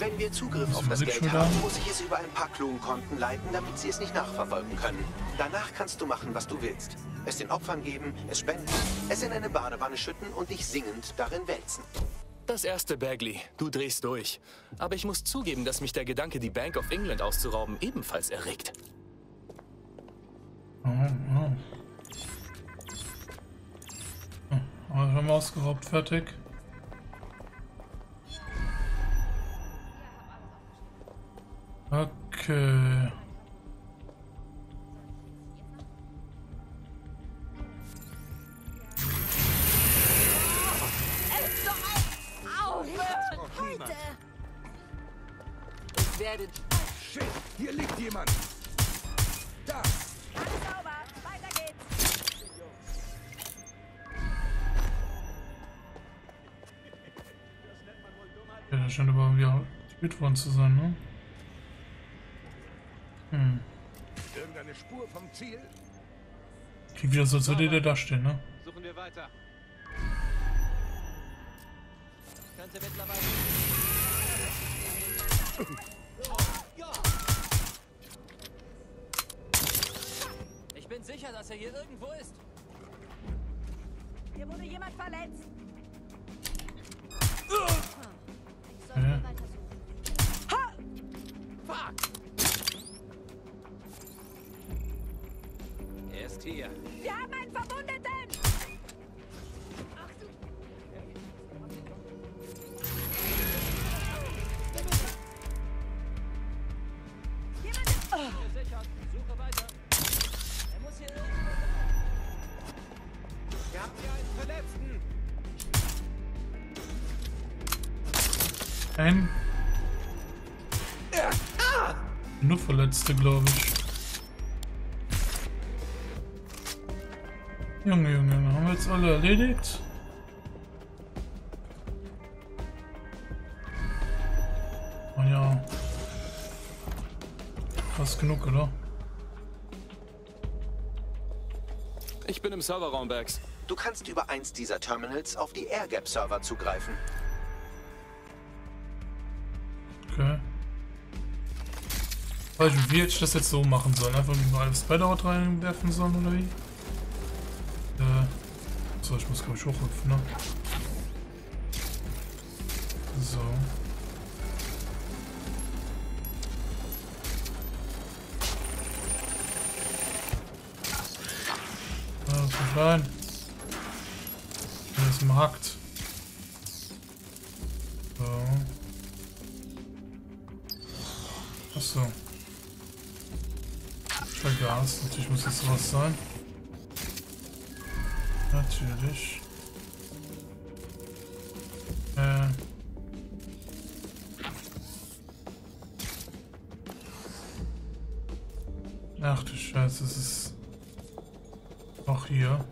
Wenn wir Zugriff auf das Geld haben, muss ich es über ein paar Klonkonten leiten, damit sie es nicht nachverfolgen können. Danach kannst du machen, was du willst. Es den Opfern geben, es spenden, es in eine Badewanne schütten und dich singend darin wälzen. Das erste, Bagley. Du drehst durch. Aber ich muss zugeben, dass mich der Gedanke, die Bank of England auszurauben, ebenfalls erregt. Oh, oh. Oh, haben wir ausgeraubt, fertig. Okay. Ich werde... Shit, hier liegt jemand. Da. Weiter geht's. Ja, scheint aber wieder gespielt worden zu sein, ne? Hm. Irgendeine Spur vom Ziel? Klingt wieder so, als würde der da stehen, ne? Suchen wir weiter. Könnte mittlerweile. Ich bin sicher, dass er hier irgendwo ist. Hier wurde jemand verletzt. Ja. Ha! Fuck! Ist hier. Wir haben einen Verwundeten! Gesichert. Suche weiter. Er muss hier irgendwo sein. Wir haben hier einen Verletzten. Ein. Nur Verletzte, glaube ich. Junge, Junge, Junge, haben wir jetzt alle erledigt? Oh ja. Fast genug, oder? Ich bin im Serverraum, Bags. Du kannst über eins dieser Terminals auf die AirGap-Server zugreifen. Okay. Weiß ich, wie hätte ich das jetzt so machen sollen? Einfach nur alles Spider-Out reinwerfen sollen, oder wie? Äh. So, ich muss glaube ich hochhüpfen, ne? So. Ja, komm rein. Wenn es markt. So. Achso. Vergas. Natürlich muss das was sein. Natürlich. Äh. Ach du Scheiße, es ist auch hier.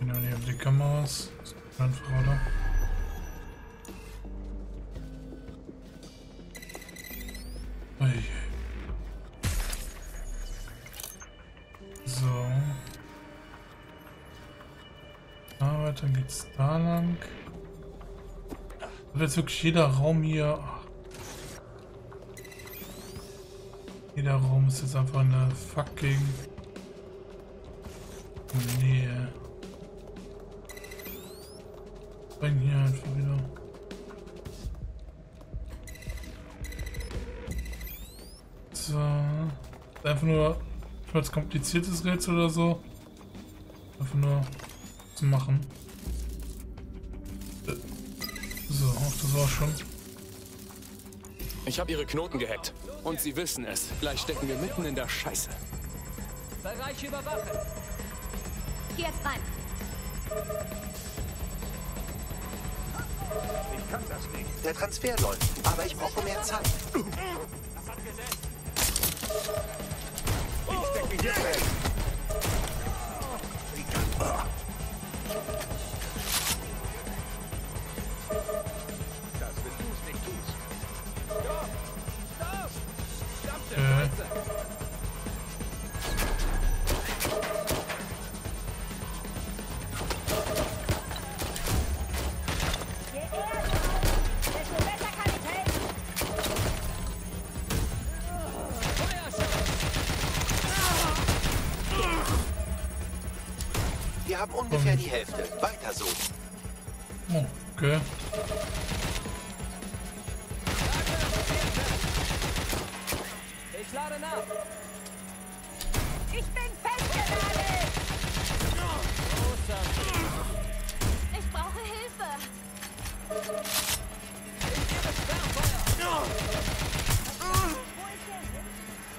Genau, hier auf die Kameras. Das ist einfach, oder? Jetzt wirklich jeder Raum hier. Jeder Raum ist jetzt einfach eine fucking Nähe. Bring hier einfach wieder. So. Einfach nur als kompliziertes Rätsel oder so. Einfach nur zu machen. So, auch das war schon. Ich habe ihre Knoten gehackt. Und sie wissen es. Gleich stecken wir mitten in der Scheiße. Bereich überwachen. Geh jetzt rein. Ich kann das nicht. Der Transfer läuft, aber ich brauche mehr Zeit. Ich stecke hier fest. Wir haben ungefähr die Hälfte. Weiter so. Okay. Ich lade nach. Ich bin festgenagelt. Ich brauche Hilfe.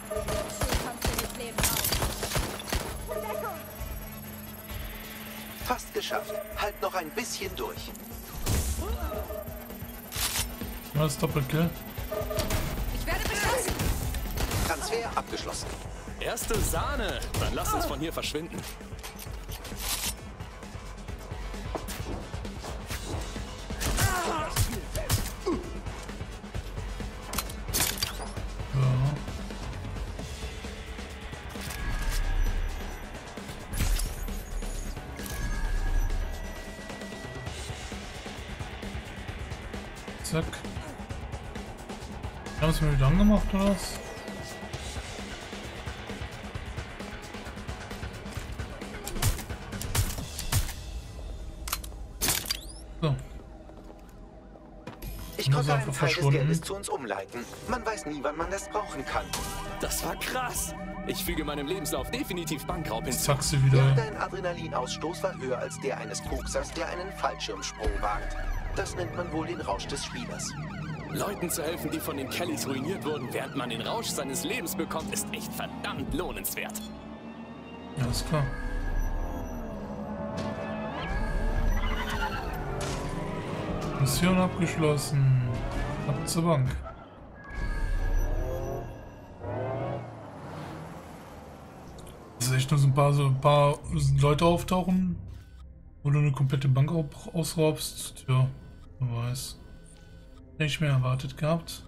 Du kommst hier nicht lebend raus. Fast geschafft. Halt noch ein bisschen durch. Was ist Doppelkill? Ich werde beschossen. Transfer abgeschlossen. Erste Sahne. Dann lass uns von hier verschwinden. Zack. Haben es mir wieder angemacht oder was? So, Ich konnte einen einfach Teil des verschwunden. Geldes zu uns umleiten. Man weiß nie, wann man das brauchen kann. Das war krass. Ich füge meinem Lebenslauf definitiv Bankraub hinzu. zack sie Ja, wieder. dein Adrenalinausstoß war höher als der eines Koksers, der einen Fallschirmsprung wagt. Das nennt man wohl den Rausch des Spielers. Leuten zu helfen, die von den Kellys ruiniert wurden, während man den Rausch seines Lebens bekommt, ist echt verdammt lohnenswert. Ist klar. Mission abgeschlossen. Ab zur Bank. Das ist echt nur so ein paar, so ein paar Leute auftauchen, wo du eine komplette Bank au- ausraubst. Ja, wer weiß. Nicht mehr erwartet gehabt.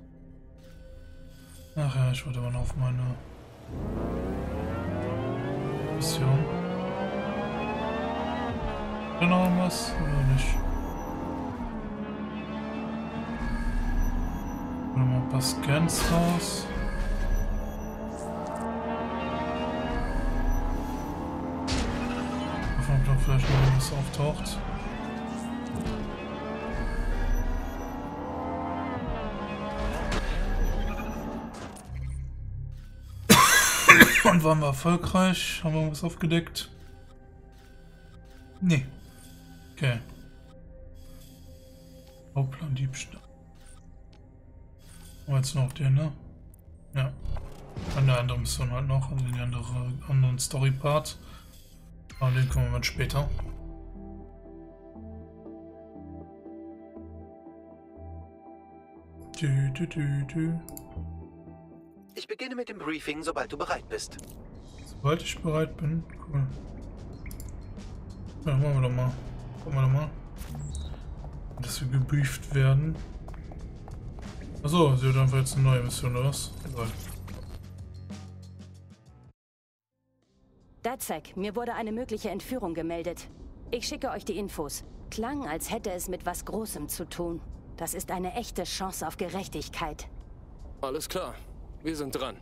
Ach ja, ich wollte noch auf meine Mission. Genau was oder nicht? Holen mal ein paar Scans raus. Hoffen, ob da vielleicht noch was auftaucht. Und waren wir erfolgreich? Haben wir was aufgedeckt? Nee. Okay. Bauplan Diebstahl. Oh, jetzt noch den, ne? Ja. An der andere Mission halt noch, also den andere, anderen Story-Part. Aber den kommen wir dann später. Dü, dü, dü, dü. Ich beginne mit dem Briefing, sobald du bereit bist. Sobald ich bereit bin. Cool. Ja, machen wir doch mal. Gucken wir doch mal. Dass wir gebrieft werden. Achso, sie hat einfach jetzt eine neue Mission, oder was? Egal. DedSec, mir wurde eine mögliche Entführung gemeldet. Ich schicke euch die Infos. Klang, als hätte es mit was Großem zu tun. Das ist eine echte Chance auf Gerechtigkeit. Alles klar. Wir sind dran.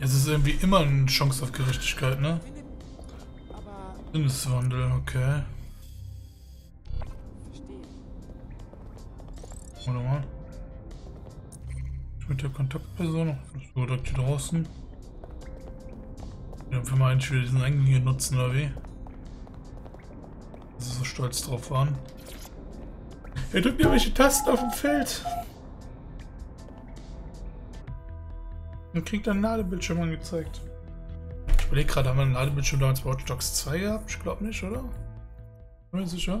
Es ist irgendwie immer eine Chance auf Gerechtigkeit, ne? Sinneswandel, okay. Warte mal. Mit der Kontaktperson. So, direkt hier draußen. Dann können wir eigentlich wieder diesen Eingang hier nutzen, oder wie? Dass sie so stolz drauf waren. Er drückt irgendwelche Tasten auf dem Feld. Und kriegt einen Ladebildschirm angezeigt. Ich überlege gerade, haben wir einen Ladebildschirm damals bei Watch Dogs 2 gehabt? Ich glaube nicht, oder? Bin mir sicher?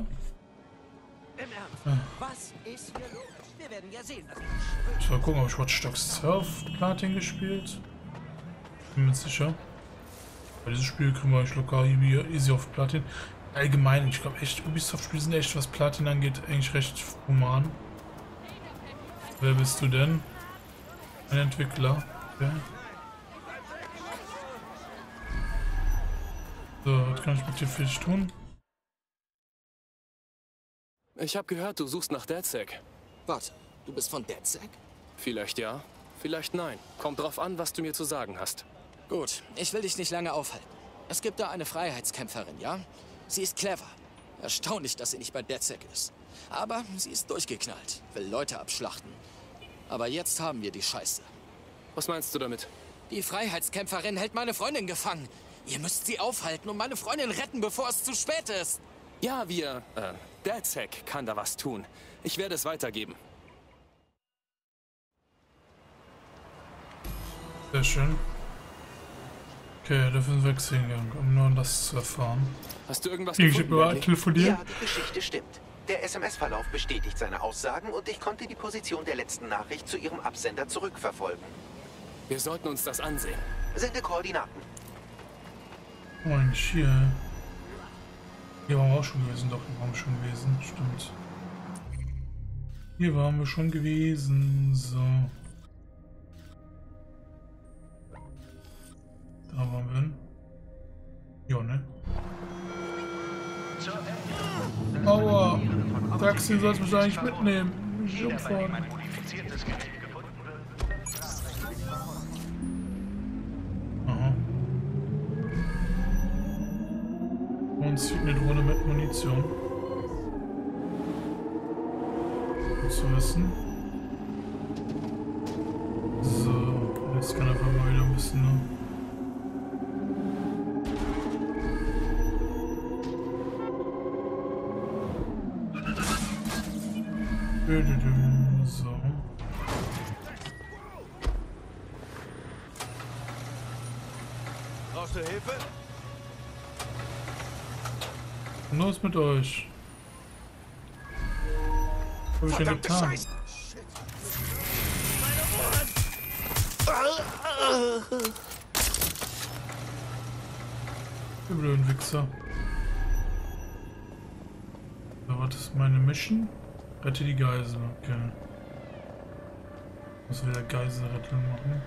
Im Ernst, Ja. was ist hier los? Wir werden ja sehen, dass Ich will gucken, ob ich Watch Dogs 2 auf Platin gespielt. Bin mir sicher. Bei diesem Spiel kriegen wir eigentlich locker easy auf Platin. Allgemein, ich glaube echt, Ubisoft-Spiele sind echt, was Platin angeht, eigentlich recht human. Wer bist du denn? Ein Entwickler. Okay. So, was kann ich mit dir für dich tun? Ich habe gehört, du suchst nach DedSec. Warte, du bist von DedSec? Vielleicht ja, vielleicht nein. Kommt drauf an, was du mir zu sagen hast. Gut, ich will dich nicht lange aufhalten. Es gibt da eine Freiheitskämpferin, ja? Sie ist clever. Erstaunlich, dass sie nicht bei DedSec ist. Aber sie ist durchgeknallt, will Leute abschlachten. Aber jetzt haben wir die Scheiße. Was meinst du damit? Die Freiheitskämpferin hält meine Freundin gefangen. Ihr müsst sie aufhalten und meine Freundin retten, bevor es zu spät ist. Ja, wir, äh, DedSec kann da was tun. Ich werde es weitergeben. Sehr schön. Okay, dürfen wir wechseln, um nur das zu erfahren. Hast du irgendwas Ich gefunden, telefoniert. Ja, die Geschichte stimmt. Der SMS-Verlauf bestätigt seine Aussagen und ich konnte die Position der letzten Nachricht zu ihrem Absender zurückverfolgen. Wir sollten uns das ansehen. Sende Koordinaten. Oh, eigentlich hier. Hier waren wir auch schon gewesen, doch, hier waren wir schon gewesen, stimmt. Hier waren wir schon gewesen, so. Da waren wir. hin. Ja, ne? Aua! Taxi sollst mich eigentlich mitnehmen. Ich umfahren. Eine Drohne mit Munition. Gut zu wissen. So, jetzt kann einfach mal wieder ein bisschen. Ne? So. Brauchst du Hilfe? Los mit euch. Was hab ich denn getan? Scheiße! Ihr blöden Wichser. So, was ist meine Mission? Rette die Geisel, okay. Muss wieder Geiselrettung machen.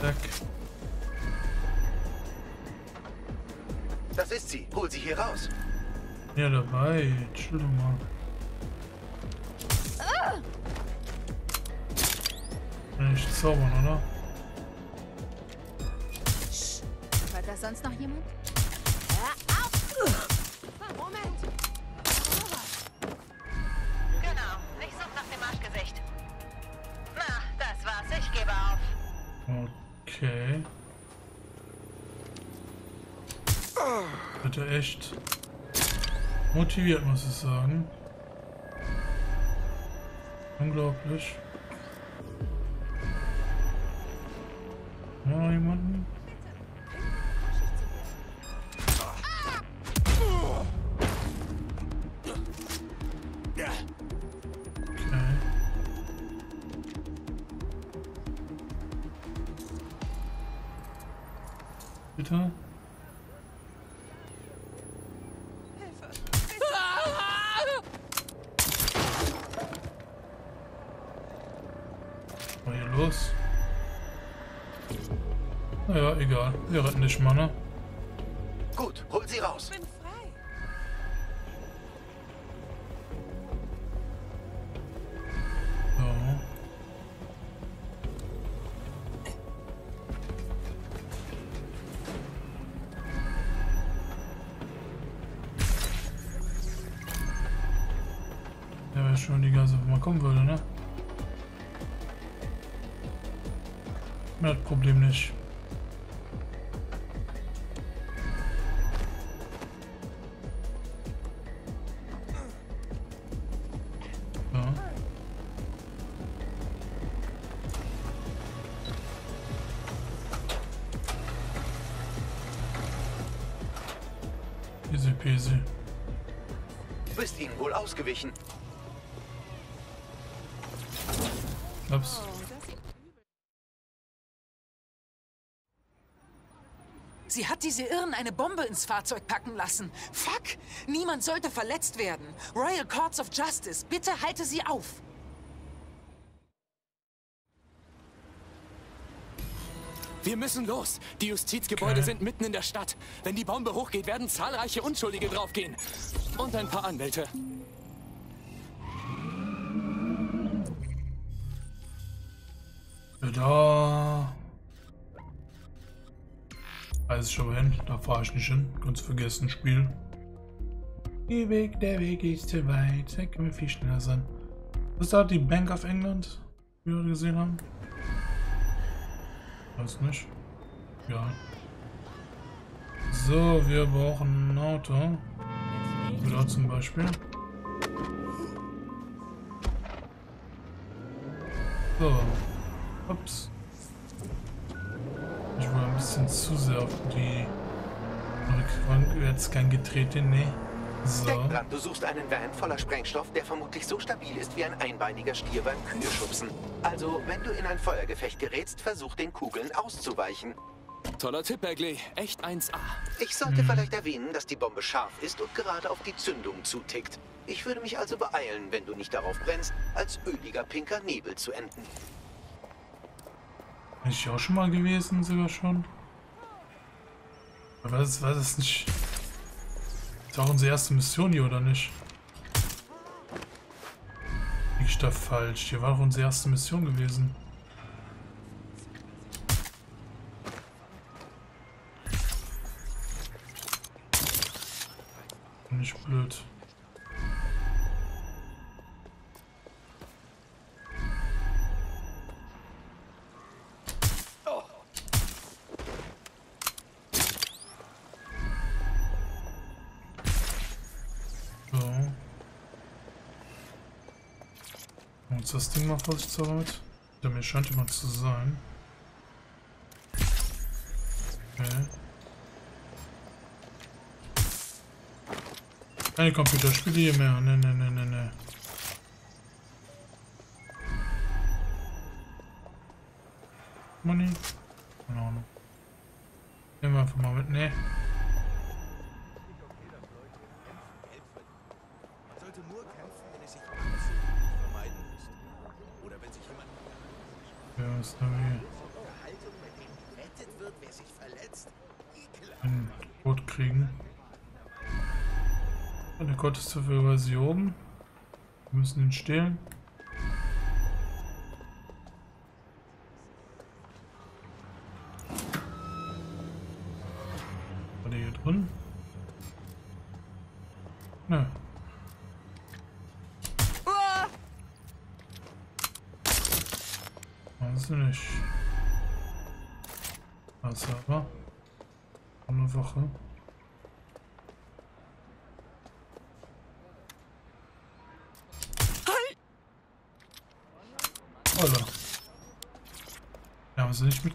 Zack. Das ist sie. Hol sie hier raus. Ja, dabei. Chill doch mal. Kann nicht zaubern, oder? Hört das sonst noch jemand? Motiviert, muss ich sagen. Unglaublich. Noch jemanden? Bitte? Wir retten dich mal, ne? Gut, hol sie raus. bin frei. Ja. Ja, wäre schon, die Gase mal kommen würde, ne? Mehr das Problem nicht. Easy peasy. Du bist ihnen wohl ausgewichen. Ups. Sie hat diese Irren eine Bombe ins Fahrzeug packen lassen. Fuck! Niemand sollte verletzt werden. Royal Courts of Justice, bitte halte sie auf. Wir müssen los. Die Justizgebäude okay. sind mitten in der Stadt. Wenn die Bombe hochgeht, werden zahlreiche Unschuldige draufgehen. Und ein paar Anwälte. Da. Weiß ich aber hin. Da fahre ich nicht hin. Ganz vergessen, Spiel. Der Weg, der Weg ist zu weit. Da können wir viel schneller sein. Das ist da die Bank of England, wie wir gesehen haben. Weiß nicht. Ja. So, wir brauchen ein Auto. Oder zum Beispiel. So. Ups. Ich war ein bisschen zu sehr auf die Rückwärtsgang getreten, ne? So. Denk dran, du suchst einen Van voller Sprengstoff, der vermutlich so stabil ist wie ein einbeiniger Stier beim Kühe Also, wenn du in ein Feuergefecht gerätst, versuch den Kugeln auszuweichen. Toller Tipp, Bagley. Echt 1A. Ich sollte vielleicht erwähnen, dass die Bombe scharf ist und gerade auf die Zündung zutickt. Ich würde mich also beeilen, wenn du nicht darauf brennst, als öliger pinker Nebel zu enden. Bin ich auch schon mal gewesen, sogar schon. Aber das war das nicht. Ist auch unsere erste Mission hier, oder nicht? Liege ich da falsch? Hier war doch unsere erste Mission gewesen. Nicht blöd. Ist das Ding mal vorsichtshalber Ja, mir scheint immer zu sein. Okay. Keine Computerspiele hier mehr. Ne, ne, ne, ne, ne. Money? Der Gott ist zur Version. Wir müssen ihn stehlen.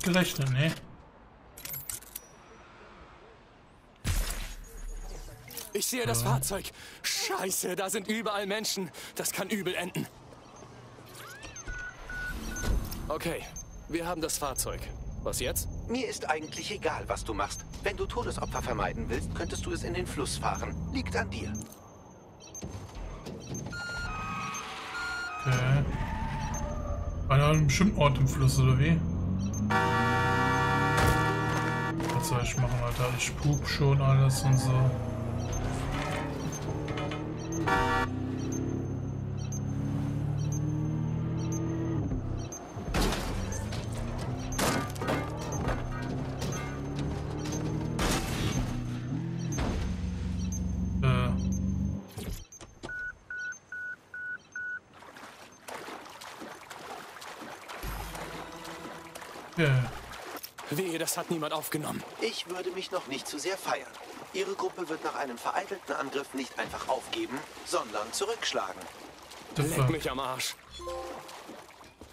Gerechnet, ne? Ich sehe das Fahrzeug. Scheiße, da sind überall Menschen. Das kann übel enden. Okay, wir haben das Fahrzeug. Was jetzt? Mir ist eigentlich egal, was du machst. Wenn du Todesopfer vermeiden willst, könntest du es in den Fluss fahren. Liegt an dir. Okay. An einem bestimmten Ort im Fluss, oder wie? Ich machen, Alter? Ich pup schon alles und so. Das hat niemand aufgenommen. Ich würde mich noch nicht zu sehr feiern. Ihre Gruppe wird nach einem vereitelten Angriff nicht einfach aufgeben, sondern zurückschlagen. Leck mich am Arsch.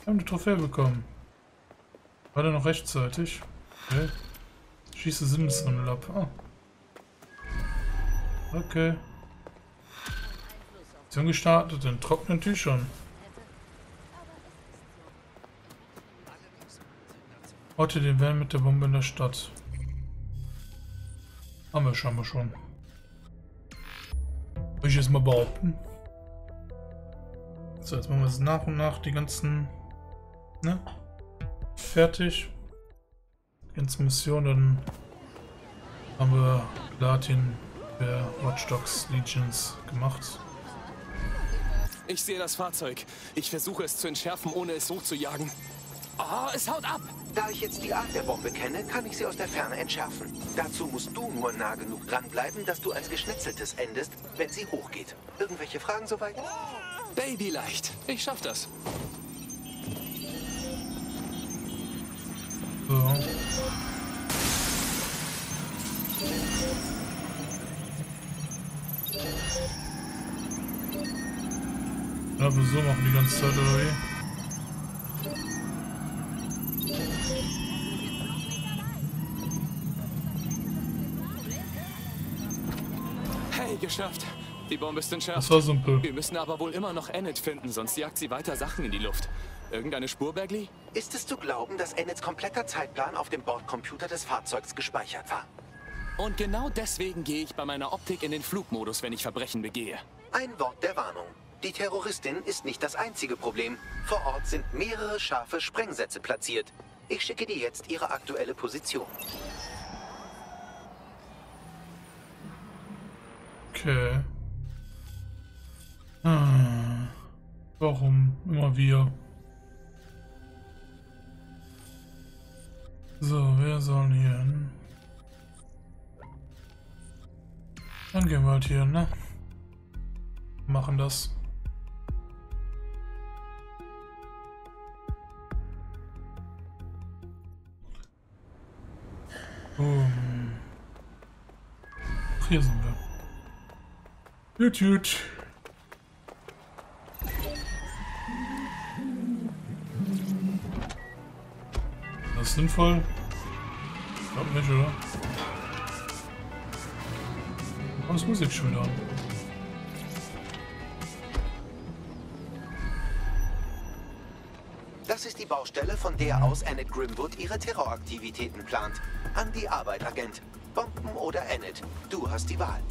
Wir haben die Trophäe bekommen. War der noch rechtzeitig? Okay. Schieße Simpson ab. Ah. Okay. Mission gestartet in trockenen Tüchern. Orte den Van mit der Bombe in der Stadt. Haben wir scheinbar schon. Würde ich jetzt mal behaupten. So, jetzt machen wir es nach und nach die ganzen. Ne? Fertig. Die ganzen Missionen. Dann haben wir Platin der Watch Dogs Legions gemacht. Ich sehe das Fahrzeug. Ich versuche es zu entschärfen, ohne es hochzujagen. Oh, es haut ab! Da ich jetzt die Art der Bombe kenne, kann ich sie aus der Ferne entschärfen. Dazu musst du nur nah genug dranbleiben, dass du als geschnetzeltes endest, wenn sie hochgeht. Irgendwelche Fragen soweit? Baby leicht. Ich schaff das. So. Ja, aber so machen die ganze Zeit, oder wie? Geschafft. Die Bombe ist Das entschärft. war simpel. Wir müssen aber wohl immer noch Enid finden, sonst jagt sie weiter Sachen in die Luft. Irgendeine Spur, Bagley? Ist es zu glauben, dass Ennets kompletter Zeitplan auf dem Bordcomputer des Fahrzeugs gespeichert war? Und genau deswegen gehe ich bei meiner Optik in den Flugmodus, wenn ich Verbrechen begehe. Ein Wort der Warnung. Die Terroristin ist nicht das einzige Problem. Vor Ort sind mehrere scharfe Sprengsätze platziert. Ich schicke dir jetzt ihre aktuelle Position. Okay. Ah. Warum immer wir? So, wer soll hier hin? Dann gehen wir halt hier, ne? Machen das. Boom. Hier sind wir. Gut, gut. Das ist sinnvoll? Ich glaub nicht, oder? Aber das Musik schon wieder. Das ist die Baustelle, von der aus Annette Grimwood ihre Terroraktivitäten plant. An die Arbeit, Agent. Bomben oder Annette. Du hast die Wahl.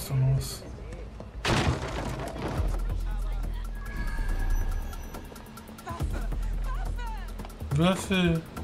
Ah, da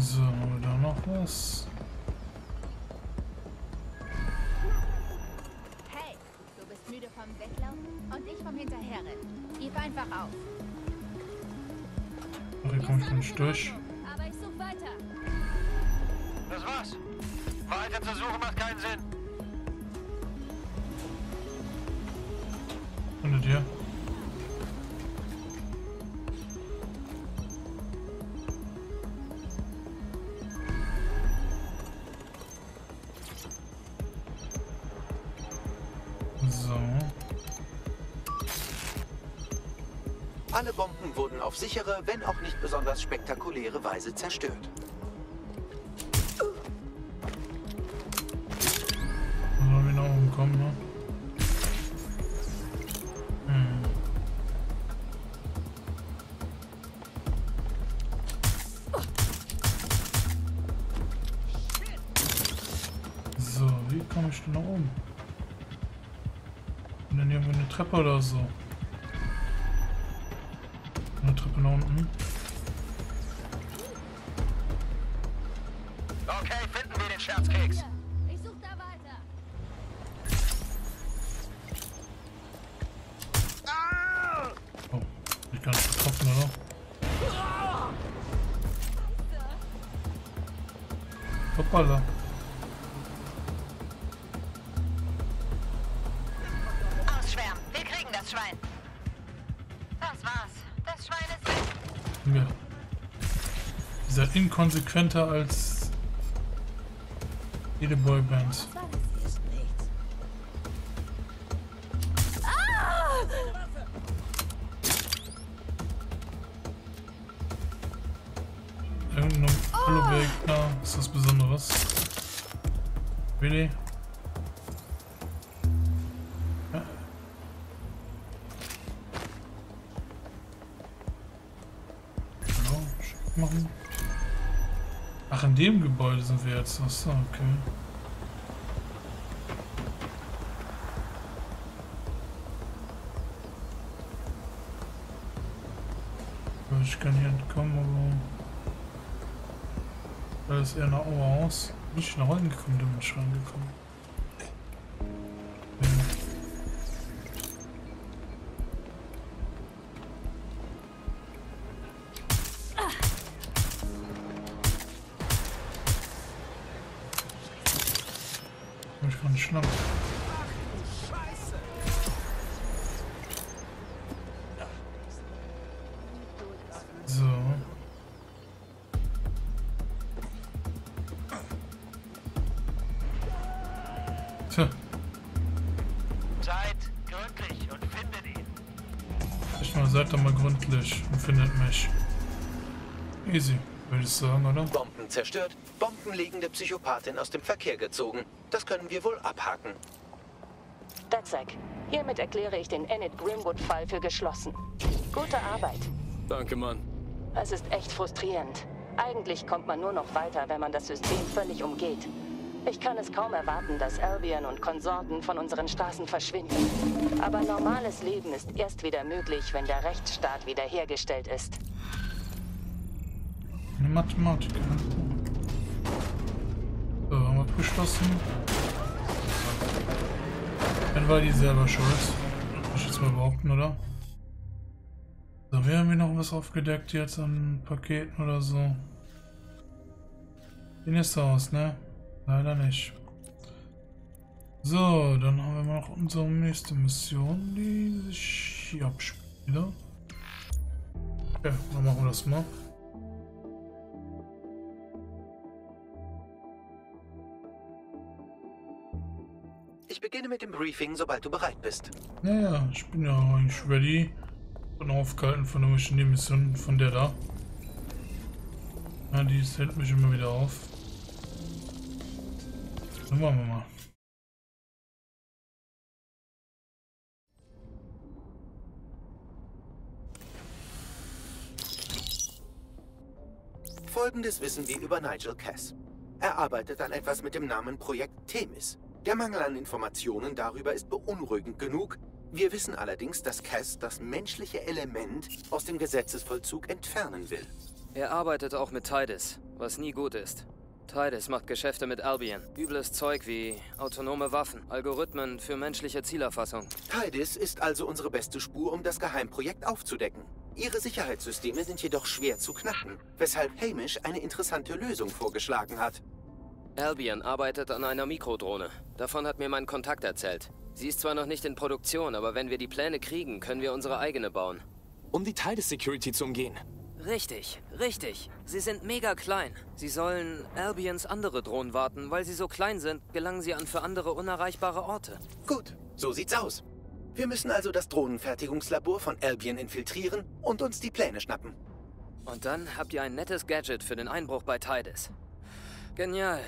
So, haben wir da noch was? Hey, du bist müde vom Weglaufen und ich vom Hinterherrennen. Gib einfach auf. Ach, hier komme ich nicht durch. Wenn auch nicht besonders spektakuläre Weise zerstört. Ne? Hm. So, wie komme ich denn nach oben? Und dann irgendwo eine Treppe oder so. Eine Treppe nach unten. Okay, finden wir den Scherzkeks. Seid inkonsequenter als jede Boyband. Irgendein Holo-Gegner. Ist das Besonderes? Really? Machen. In dem Gebäude sind wir jetzt. Achso, okay. Ich kann hier entkommen, aber... Da ist eher nach oben aus. Bin ich nach unten gekommen, bin ich reingekommen. Ich mal, seid doch mal gründlich und findet mich. Easy, würde ich sagen, oder? Bomben zerstört, bombenlegende Psychopathin aus dem Verkehr gezogen. Das können wir wohl abhaken. DedSec, hiermit erkläre ich den Enid Grimwood-Fall für geschlossen. Gute Arbeit. Danke, Mann. Es ist echt frustrierend. Eigentlich kommt man nur noch weiter, wenn man das System völlig umgeht. Ich kann es kaum erwarten, dass Albion und Konsorten von unseren Straßen verschwinden. Aber normales Leben ist erst wieder möglich, wenn der Rechtsstaat wiederhergestellt ist. Eine Mathematiker. So, haben wir beschlossen. Dann war die selber schuld. Würde ich jetzt mal behaupten, oder? So, wir haben hier noch was aufgedeckt jetzt an Paketen oder so. Nicht so aus, ne? Leider nicht. So, dann haben wir noch unsere nächste Mission, die sich hier abspielt. Okay, dann machen wir das mal. Ich beginne mit dem Briefing, sobald du bereit bist. Naja, ich bin ja eigentlich ready. Bin aufgehalten von irgendwelchen Nebenmissionen von der da. Ja, die hält mich immer wieder auf. Dann machen wir mal. Folgendes wissen wir über Nigel Cass. Er arbeitet an etwas mit dem Namen Projekt Themis. Der Mangel an Informationen darüber ist beunruhigend genug. Wir wissen allerdings, dass Cass das menschliche Element aus dem Gesetzesvollzug entfernen will. Er arbeitet auch mit Tidus, was nie gut ist. Tidus macht Geschäfte mit Albion. Übles Zeug wie autonome Waffen, Algorithmen für menschliche Zielerfassung. Tidis ist also unsere beste Spur, um das Geheimprojekt aufzudecken. Ihre Sicherheitssysteme sind jedoch schwer zu knacken, weshalb Hamish eine interessante Lösung vorgeschlagen hat. Albion arbeitet an einer Mikrodrohne. Davon hat mir mein Kontakt erzählt. Sie ist zwar noch nicht in Produktion, aber wenn wir die Pläne kriegen, können wir unsere eigene bauen. Um die Tidus Security zu umgehen. Richtig, richtig. Sie sind mega klein. Sie sollen Albions andere Drohnen warten. Weil sie so klein sind, gelangen sie an für andere unerreichbare Orte. Gut, so sieht's aus. Wir müssen also das Drohnenfertigungslabor von Albion infiltrieren und uns die Pläne schnappen. Und dann habt ihr ein nettes Gadget für den Einbruch bei Tidus. Genial.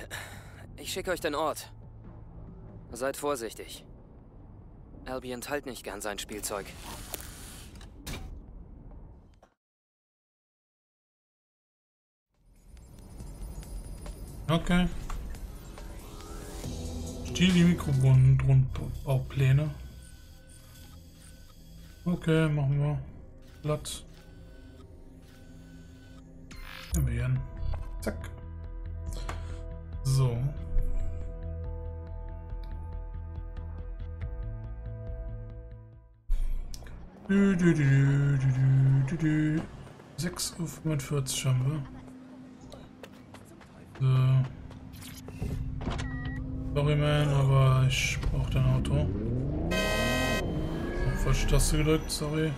Ich schicke euch den Ort. Seid vorsichtig. Albion teilt nicht gern sein Spielzeug. Okay. Stil die Mikrobrunnen-Baupläne. Okay, machen wir. Platz. Nehmen wir hin. Zack. So. Du, du, du, du, du, dü, dü. 6.45 Uhr haben wir. So. Sorry, man, aber ich brauche dein Auto. Falsche Taste gedrückt, sorry.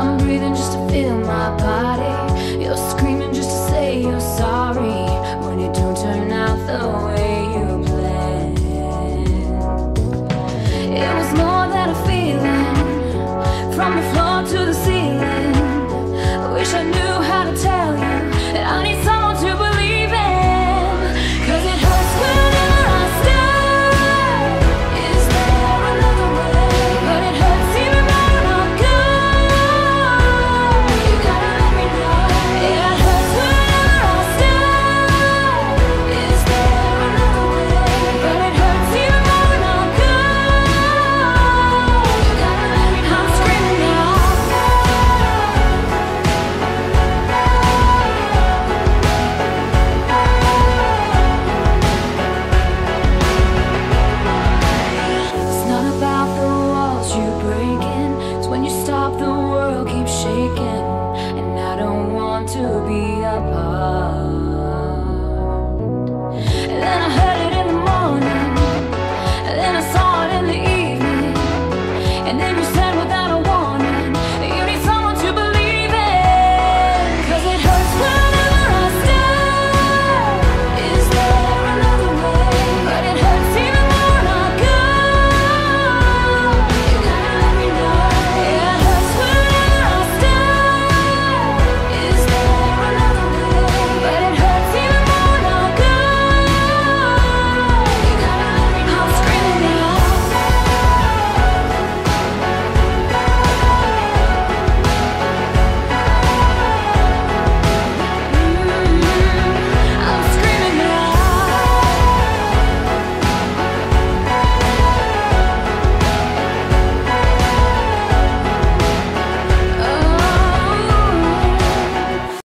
I'm breathing just to feel my body. You're screaming just to say you're sorry.